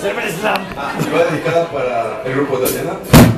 Slam. Ah, y va dedicada para el grupo de Tatiana.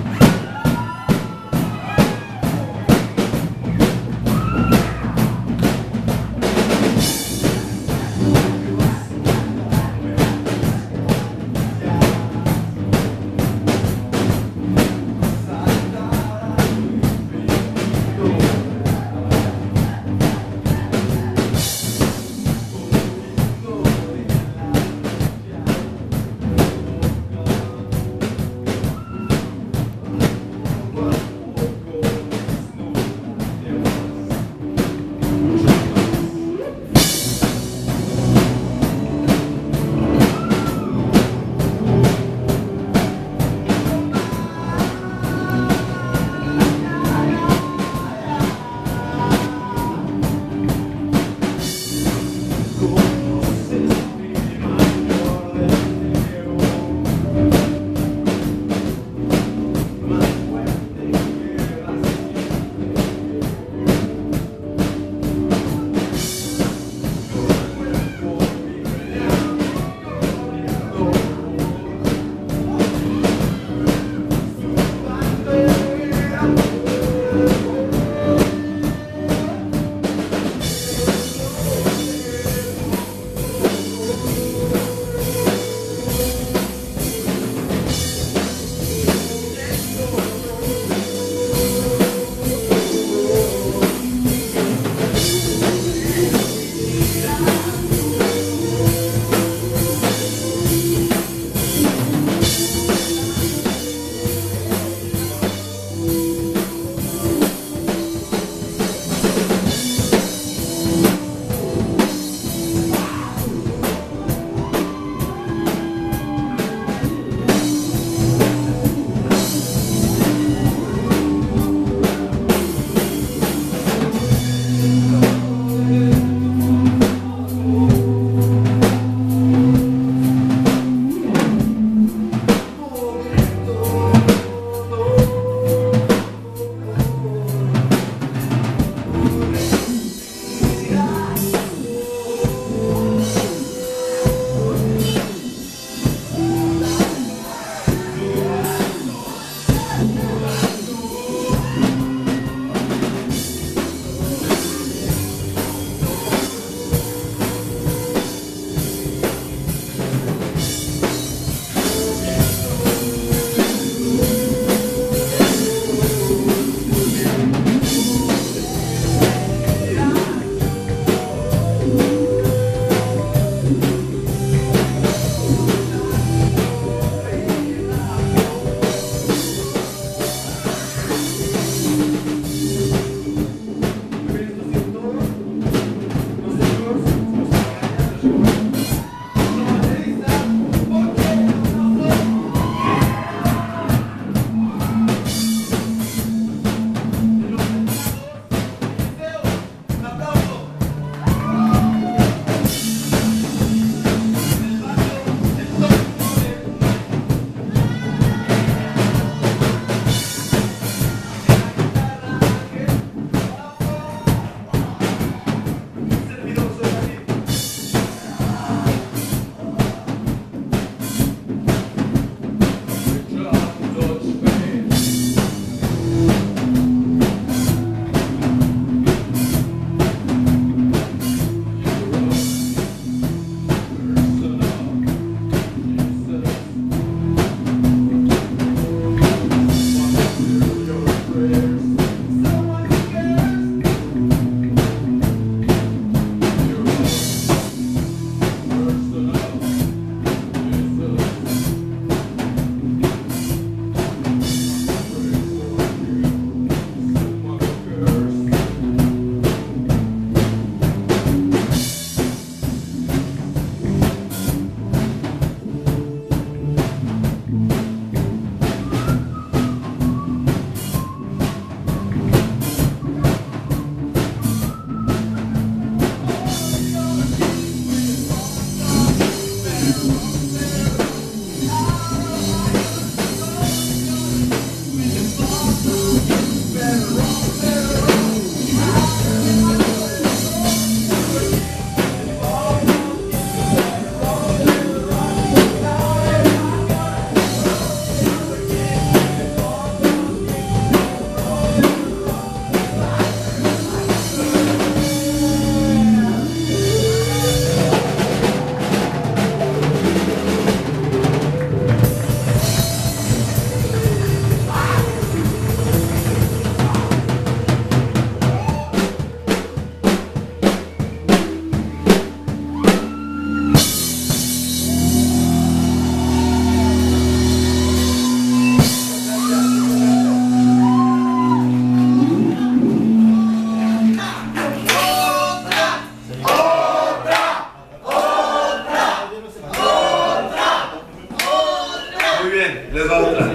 Les va otra.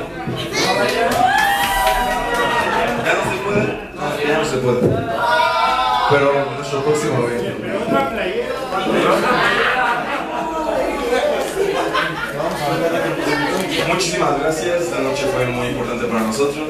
¿Ya no se puede? No, ya no se puede. Pero nuestro próximo evento. Muchísimas gracias. Esta noche fue muy importante para nosotros.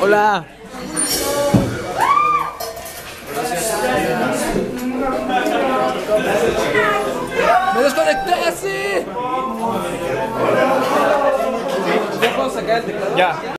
Hola. ¡Me desconectaste! Ya puedo sacar el teclado. Ya.